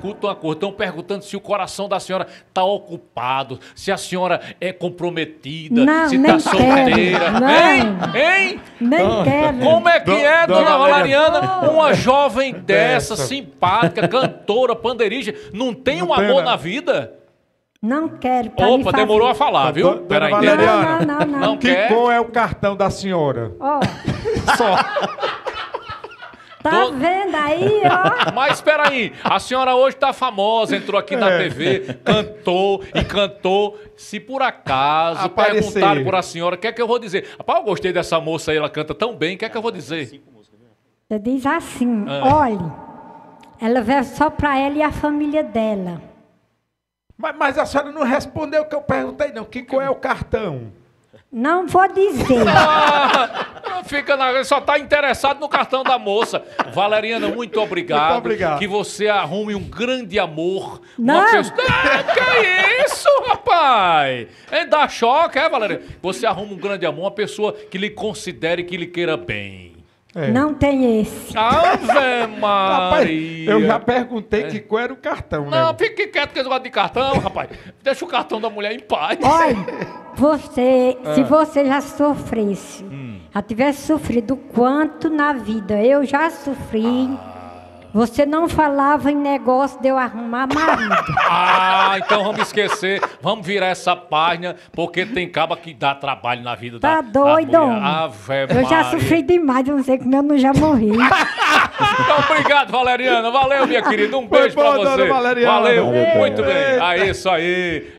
escuta uma coisa, estão perguntando se o coração da senhora está ocupado, se a senhora é comprometida, Não, se está quero, solteira. não. Hein? Hein? Nem quero. Como é que é, dona dona Valeriana? Uma jovem dessa, Dessa. simpática, cantora, pandeirista, não tem Não um tem, amor né? na vida? Não quero. Opa, fazer- demorou a falar, viu? Dona Peraí, Valeriana. Não, não, não, não. Não Que quer? cor é o cartão da senhora? Ó, Só. tá Do- vendo aí, ó? Mas espera aí, a senhora hoje tá famosa, entrou aqui na É. TV, cantou e cantou. Se por acaso Aparecer. perguntarem por a senhora, o que é que eu vou dizer? Rapaz, eu gostei dessa moça aí, ela canta tão bem, o que é que eu vou dizer? Você diz assim, Ah. olhe, ela veio só pra ela e a família dela. Mas, mas a senhora não respondeu o que eu perguntei, não. Que cor é o cartão? Não vou dizer. Ah, fica na, só tá interessado no cartão da moça. Valeriana, muito obrigado. Muito obrigado. Que você arrume um grande amor. Não. Uma pessoa... Ah, que isso, rapaz? É dar choque, é, Valeriana? Você arruma um grande amor, uma pessoa que lhe considere, que lhe queira bem. É. Não tem esse. Ave Rapaz, Maria. eu já perguntei que cor era o cartão, né? Não, fique quieto que eu gosto de cartão, rapaz. Deixa o cartão da mulher em paz. Olha, você, Ah. se você já sofresse, Hum. Já tivesse sofrido quanto na vida eu já sofri, Ah. você não falava em negócio de eu arrumar marido. Ah, então vamos esquecer. Vamos virar essa página, porque tem caba que dá trabalho na vida Tá da, da doido, mulher. homem? Ave Eu já sofri demais, eu não sei como eu não já morri. Então, obrigado, Valeriana. Valeu, minha querida. Um Foi beijo pra bom, dona você. Valeriana. Valeu, muito bem. É isso aí.